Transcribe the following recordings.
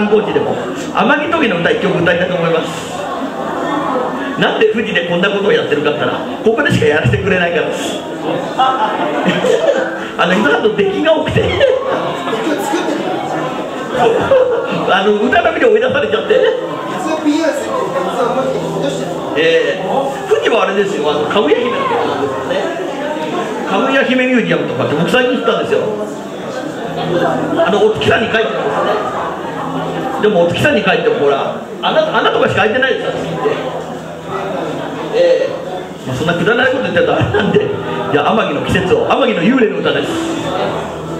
観光地でも天城峠の歌一曲歌いたいと思います。なんで富士でこんなことをやってるかったらここでしかやらせてくれないからです。あの今だと出来が多くて。あの歌だけで追い出されちゃって。ええ。ー、富士はあれですよ。あのかぐや姫のかぐや姫ミュージアムとかって僕最近行ったんですよ。あのお月さんに書いてるんですね。でもお月さんに書いてもほら穴穴とかしか開いてないですよ月って。ええ。まあ、そんなくだらないこと言ってるとあれなんでじゃあ天城の季節を天城の幽霊の歌です。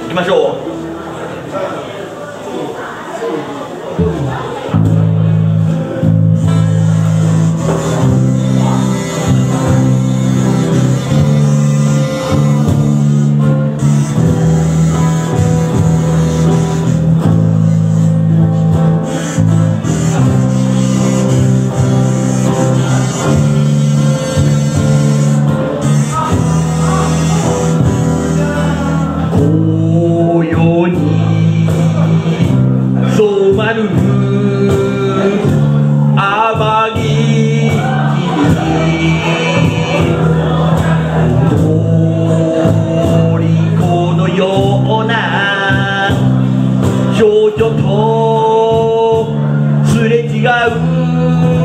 いきましょう染まる天城虜のような少女とすれ違う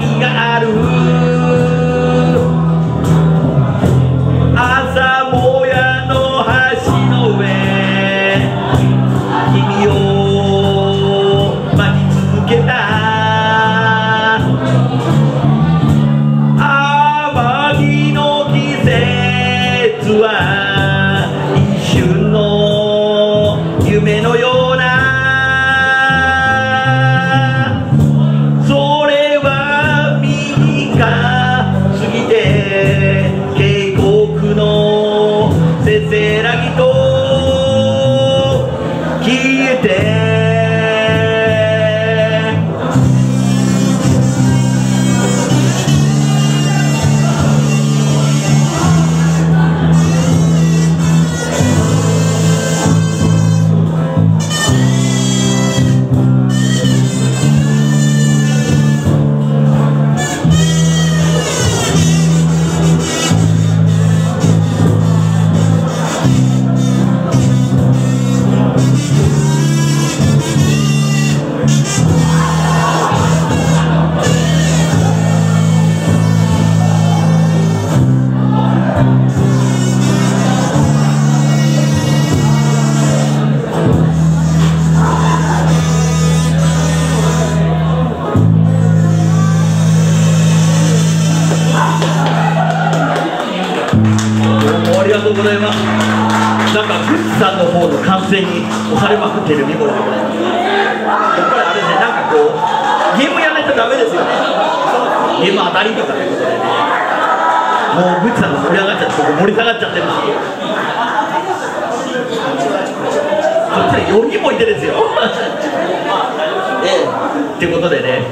いがある。朝もやの橋の上君を待ち続けた。天城の季節はせせざいます。なんか富士山の方の完成に押されまくってる見頃でございますやっぱりあれねなんかこうゲームやらないとダメですよね。ゲーム当たりとかということでねもう富士山が盛り上がっちゃってここ盛り下がっちゃってるしそっちに4人もいてですよ。ええ。っていうことでね、